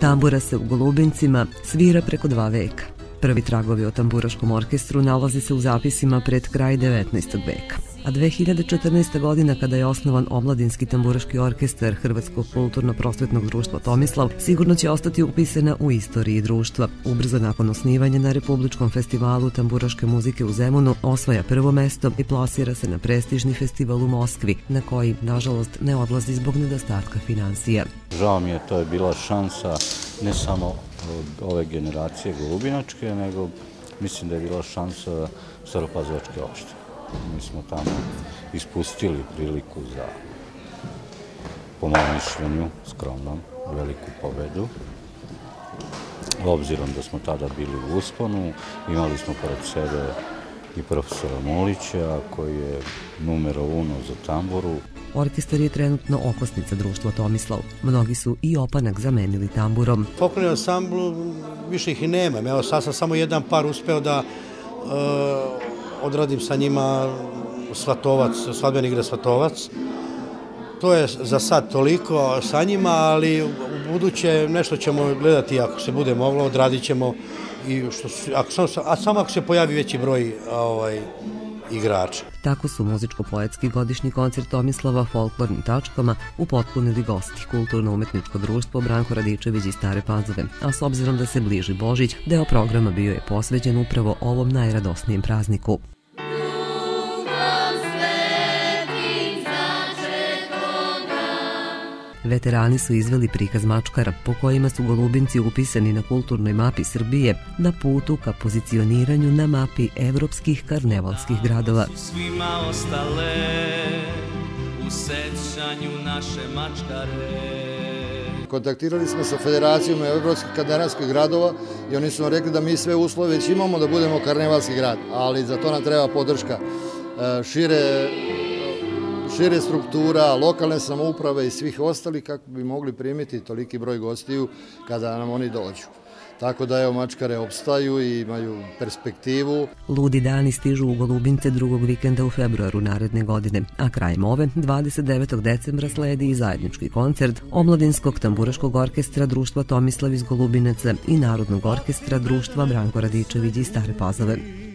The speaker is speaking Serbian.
Tambura se u Golubincima svira preko dva veka. Prvi tragovi o tamburaškom orkestru nalazi se u zapisima pred kraj 19. veka a 2014. godina kada je osnovan Omladinski tamburaški orkestar Hrvatskog kulturno-prosvetnog društva Tomislav sigurno će ostati upisana u istoriji društva. Ubrzo nakon osnivanja na Republičkom festivalu tamburaške muzike u Zemunu osvaja prvo mesto i plasira se na prestižni festival u Moskvi, na koji, nažalost, ne odlazi zbog nedostatka financija. Žao mi je, to je bila šansa ne samo ove generacije Golubinačke, nego mislim da je bila šansa Staropazovačke opštine. Mi smo tamo ispustili priliku za, po mojom mišljenju, skromnom, veliku pobedu. Obzirom da smo tada bili u usponu, imali smo pored sebe i profesora Mulića, koji je numero uno za tamburu. Orkestar je trenutno okosnica društva Tomislav. Mnogi su i opanak zamenili tamburom. Folklorni ansambl više ih i nema. Evo sad sam samo jedan par uspeo da uh, odradim sa njima Svatovac, svadbeni igra Svatovac. To je za sad toliko sa njima, ali u buduće nešto ćemo gledati ako se bude moglo, odradit ćemo i što, ako, a samo ako se pojavi veći broj ovaj, igrača. Tako su muzičko-poetski godišnji koncert Tomislava folklornim tačkama upotpunili gosti Kulturno-umetničko društvo Branko Radičević i Stare Pazove, a s obzirom da se bliži Božić, deo programa bio je posveđen upravo ovom najradosnijem prazniku. Veterani su izveli prikaz mačkara po kojima su golubinci upisani na kulturnoj mapi Srbije na putu ka pozicioniranju na mapi evropskih karnevalskih gradova. Svima ostale u sećanju naše mačkare kontaktirali smo sa Federacijom Evropskih karnevalskih gradova i oni su nam rekli da mi sve uslove već imamo da budemo karnevalski grad, ali za to nam treba podrška e, šire šire struktura, lokalne samouprave i svih ostali kako bi mogli primiti toliki broj gostiju kada nam oni dođu. Tako da evo mačkare opstaju i imaju perspektivu. Ludi dani stižu u Golubince drugog vikenda u februaru naredne godine, a krajem ove 29. decembra sledi i zajednički koncert Omladinskog tamburaškog orkestra Društva Tomislav iz Golubinaca i Narodnog orkestra Društva Branko Radičević iz Stare Pazove.